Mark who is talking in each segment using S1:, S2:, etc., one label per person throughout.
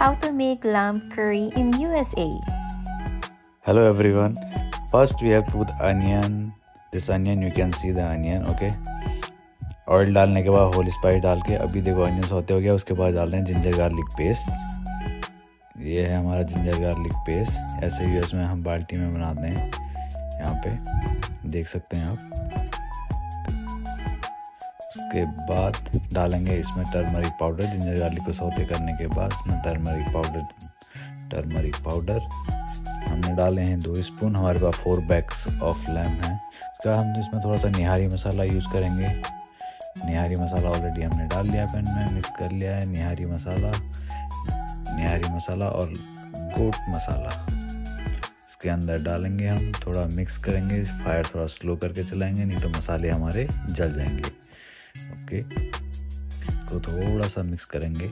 S1: how to make lamb curry in USA.
S2: Hello everyone. First we have to put onion. This onion you can see the onion, okay? Oil डालने के बाद whole spice डाल के अभी देखो onion होते हो गया उसके बाद डाल रहे हैं जिंजर गार्लिक पेस्ट ये है हमारा जिंजर गार्लिक पेस्ट ऐसे ही उसमें हम बाल्टी में बनाते हैं यहाँ पे देख सकते हैं आप उसके बाद डालेंगे इसमें टर्मरिक पाउडर जिंजर गार्लिक को सौते करने के बाद इसमें टर्मरिक पाउडर टर्मरिक पाउडर हमने डाले हैं दो स्पून हमारे पास फोर बैग्स ऑफ़ लैम्प हैं। उसका हम इसमें थोड़ा सा निहारी मसाला यूज़ करेंगे। निहारी मसाला ऑलरेडी हमने डाल लिया पैन में मिक्स कर लिया है। निहारी मसाला निहारी मसाला और गोट मसाला। इसके अंदर डालेंगे हम, थोड़ा मिक्स करेंगे फायर थोड़ा स्लो करके चलाएँगे, नहीं तो मसाले हमारे जल जाएँगे। ओके। तो थोड़ा सा मिक्स करेंगे।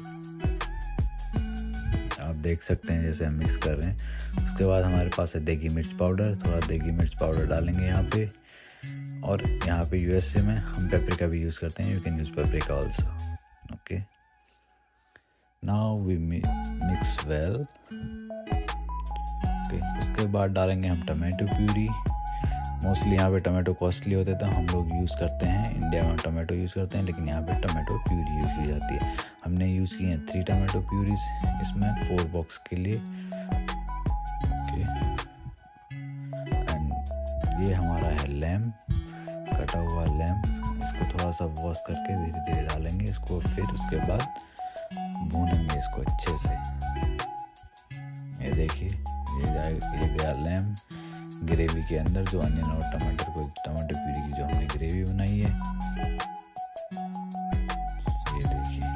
S2: आप देख सकते हैं जैसे हम मिक्स कर रहे हैं। उसके बाद हमारे पास है देगी मिर्च पाउडर थोड़ा देगी मिर्च पाउडर डालेंगे यहाँ पे। और यहाँ पे यूएसए में हम पेपरिका भी यूज़ करते हैं you can use paprika also okay. Now we mix well okay. उसके बाद डालेंगे हम टमाटो प्यूरी मोस्टली यहाँ पे टमाटो कॉस्टली होते तो हम लोग यूज़ करते हैं। इंडिया में टमाटो यूज़ करते हैं, लेकिन यहाँ पे टमाटो प्यूरी यूज़ की जाती है। हमने यूज़ किए हैं थ्री टमाटो प्यूरीज, इसमें फोर बॉक्स के लिए। एंड ये हमारा है लैम्प कटा हुआ लैम्प इसको थोड़ा सा वॉश करके धीरे धीरे डालेंगे, इसको फिर उसके बाद भूनेंगे इसको अच्छे से। ये देखिए, ये गया लैम्प ग्रेवी के अंदर जो अनियन और टमाटर को, टमाटर प्यूरी की जो हमने ग्रेवी बनाई है। ये देखिए।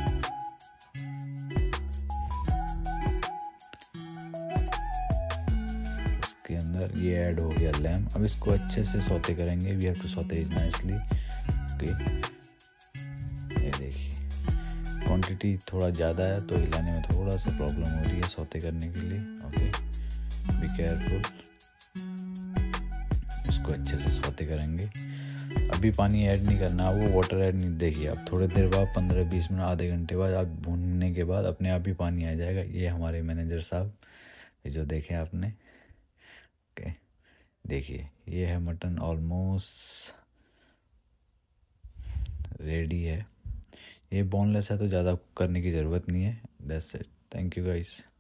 S2: इसके अंदर ये ऐड हो गया लैम अब इसको अच्छे से सौते करेंगे। We have to saute is nicely okay ये देखिए। क्वांटिटी थोड़ा ज़्यादा है तो हिलाने में थोड़ा सा प्रॉब्लम हो रही है सौते करने के लिए। ओके बी केयरफुल अच्छे से सोते करेंगे। अभी पानी ऐड नहीं करना, वो वाटर ऐड नहीं, देखिए आप थोड़ी देर बाद, पंद्रह बीस मिनट, आधे घंटे बाद, आप भूनने के बाद अपने आप ही पानी आ जाएगा। ये हमारे मैनेजर साहब जो देखें आपने, ओके, देखिए, ये है मटन ऑलमोस्ट रेडी है। ये बोनलेस है तो ज़्यादा कुक करने की ज़रूरत नहीं है। That's it thank you guys